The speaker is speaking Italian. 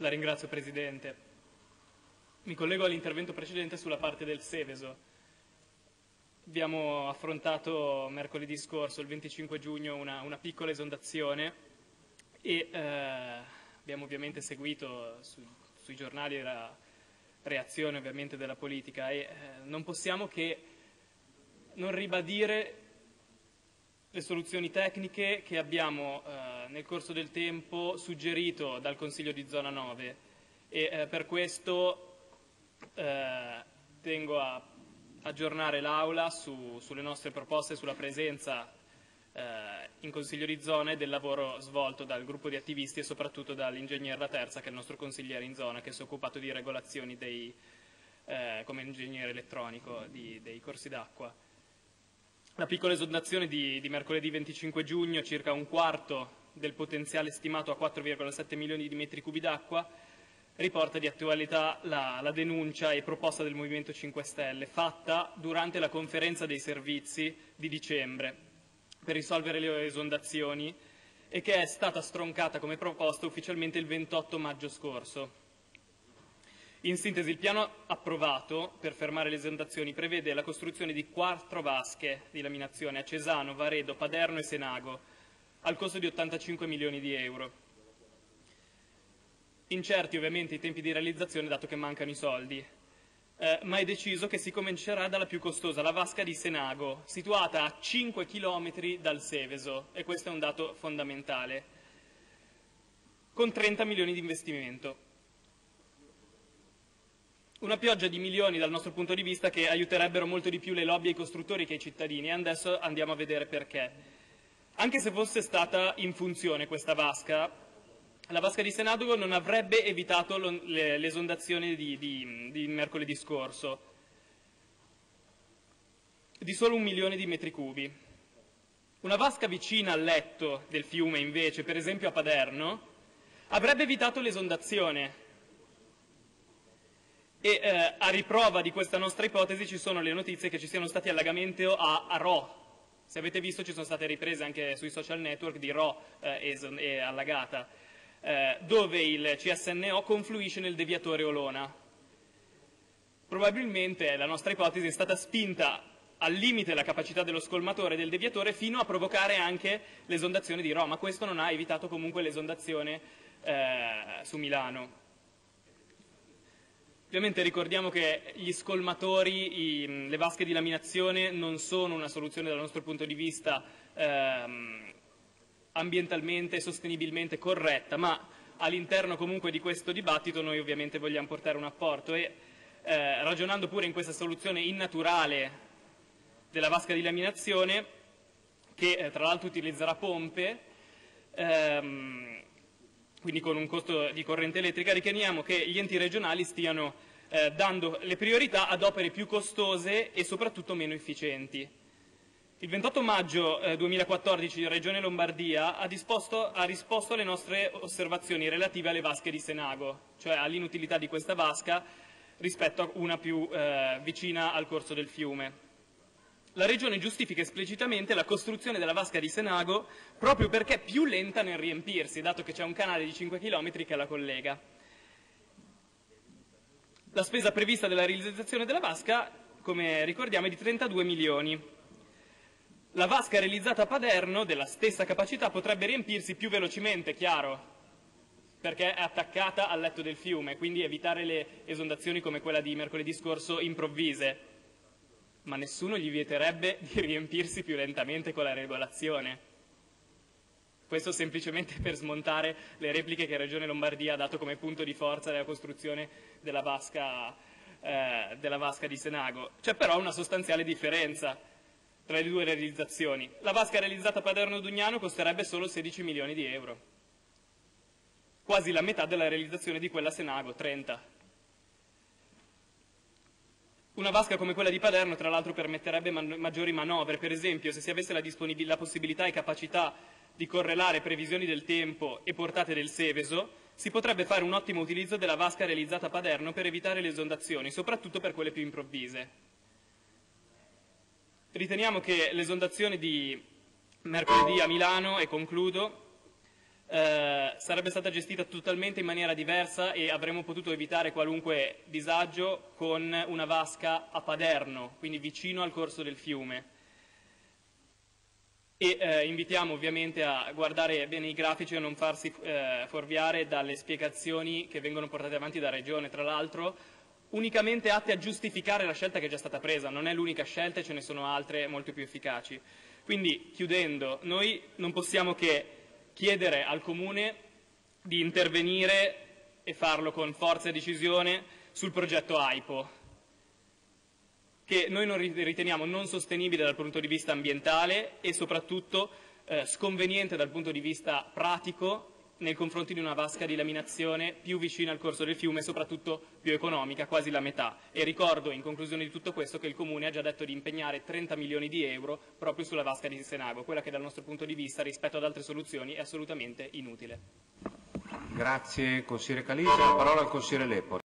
La ringrazio Presidente. Mi collego all'intervento precedente sulla parte del Seveso. Abbiamo affrontato mercoledì scorso, il 25 giugno, una, una piccola esondazione e eh, abbiamo ovviamente seguito su, sui giornali la reazione ovviamente della politica e eh, non possiamo che non ribadire le soluzioni tecniche che abbiamo eh, nel corso del tempo suggerito dal Consiglio di zona 9 e eh, per questo eh, tengo a aggiornare l'Aula su, sulle nostre proposte sulla presenza eh, in Consiglio di zona e del lavoro svolto dal gruppo di attivisti e soprattutto dall'ingegner La Terza che è il nostro consigliere in zona che si è occupato di regolazioni dei, eh, come ingegnere elettronico di, dei corsi d'acqua. La piccola esondazione di, di mercoledì 25 giugno, circa un quarto del potenziale stimato a 4,7 milioni di metri cubi d'acqua, riporta di attualità la, la, denuncia e proposta del Movimento 5 Stelle fatta durante la conferenza dei servizi di dicembre per risolvere le esondazioni e che è stata stroncata come proposta ufficialmente il 28 maggio scorso. In sintesi, il piano approvato per fermare le esondazioni prevede la costruzione di quattro vasche di laminazione a Cesano, Varedo, Paderno e Senago, al costo di 85 milioni di euro. Incerti ovviamente i tempi di realizzazione dato che mancano i soldi, eh, ma è deciso che si comincerà dalla più costosa, la vasca di Senago, situata a 5 km dal Seveso, e questo è un dato fondamentale, con 30 milioni di investimento. Una pioggia di milioni dal nostro punto di vista che aiuterebbero molto di più le lobby e i costruttori che i cittadini e adesso andiamo a vedere perché. Anche se fosse stata in funzione questa vasca, la vasca di Senago non avrebbe evitato l'esondazione di, di, di mercoledì scorso di solo un milione di metri cubi. Una vasca vicina al letto del fiume, invece, per esempio a Paderno, avrebbe evitato l'esondazione. E eh, a riprova di questa nostra ipotesi ci sono le notizie che ci siano stati allagamenti a, a Ro. Se avete visto ci sono state riprese anche sui social network di Ro eh, e allagata eh, dove il CSNO confluisce nel deviatore Olona. Probabilmente la nostra ipotesi è stata spinta al limite la capacità dello scolmatore del deviatore fino a provocare anche l'esondazione di Roma. Questo non ha evitato comunque l'esondazione eh, su Milano. Ovviamente ricordiamo che gli scolmatori, i, le vasche di laminazione non sono una soluzione dal nostro punto di vista ehm, ambientalmente e sostenibilmente corretta, ma all'interno comunque di questo dibattito noi ovviamente vogliamo portare un apporto e eh, ragionando pure in questa soluzione innaturale della vasca di laminazione, che eh, tra l'altro utilizzerà pompe, ehm, quindi con un costo di corrente elettrica, riteniamo che gli enti regionali stiano eh, dando le priorità ad opere più costose e soprattutto meno efficienti. Il 28 maggio eh, 2014 Regione Lombardia ha, disposto, ha, risposto alle nostre osservazioni relative alle vasche di Senago, cioè all'inutilità di questa vasca rispetto a una più eh, vicina al corso del fiume. La Regione giustifica esplicitamente la costruzione della vasca di Senago proprio perché è più lenta nel riempirsi, dato che c'è un canale di 5 km che la collega. La spesa prevista della realizzazione della vasca, come ricordiamo, è di 32 milioni. La vasca realizzata a Paderno, della stessa capacità, potrebbe riempirsi più velocemente, chiaro, perché è attaccata al letto del fiume, quindi evitare le esondazioni come quella di mercoledì scorso improvvise. Ma nessuno gli vieterebbe di riempirsi più lentamente con la regolazione. Questo semplicemente per smontare le repliche che Regione Lombardia ha dato come punto di forza della costruzione della vasca, eh, della vasca di Senago. C'è però una sostanziale differenza tra le due realizzazioni. La vasca realizzata a Paderno-Dugnano costerebbe solo 16 milioni di euro, quasi la metà della realizzazione di quella a Senago, 30. Una vasca come quella di Paderno, tra l'altro, permetterebbe man maggiori manovre. Per esempio, se si avesse la, la possibilità e capacità di correlare previsioni del tempo e portate del Seveso, si potrebbe fare un ottimo utilizzo della vasca realizzata a Paderno per evitare le esondazioni, soprattutto per quelle più improvvise. Riteniamo che l'esondazione di mercoledì a Milano, e concludo, eh, sarebbe stata gestita totalmente in maniera diversa e avremmo potuto evitare qualunque disagio con una vasca a Paderno, quindi vicino al corso del fiume. E eh, invitiamo ovviamente a guardare bene i grafici e a non farsi eh, fuorviare dalle spiegazioni che vengono portate avanti da Regione. Tra l'altro, unicamente atte a giustificare la scelta che è già stata presa, non è l'unica scelta e ce ne sono altre molto più efficaci. Quindi, chiudendo, noi non possiamo che chiedere al Comune di intervenire e farlo con forza e decisione sul progetto AIPO, che noi non riteniamo non sostenibile dal punto di vista ambientale e soprattutto eh, sconveniente dal punto di vista pratico nei confronti di una vasca di laminazione più vicina al corso del fiume e soprattutto più economica, quasi la metà. E ricordo in conclusione di tutto questo che il Comune ha già detto di impegnare 30 milioni di euro proprio sulla vasca di Senago, quella che dal nostro punto di vista rispetto ad altre soluzioni è assolutamente inutile. Grazie consigliere Calisa. La parola al consigliere Lepore.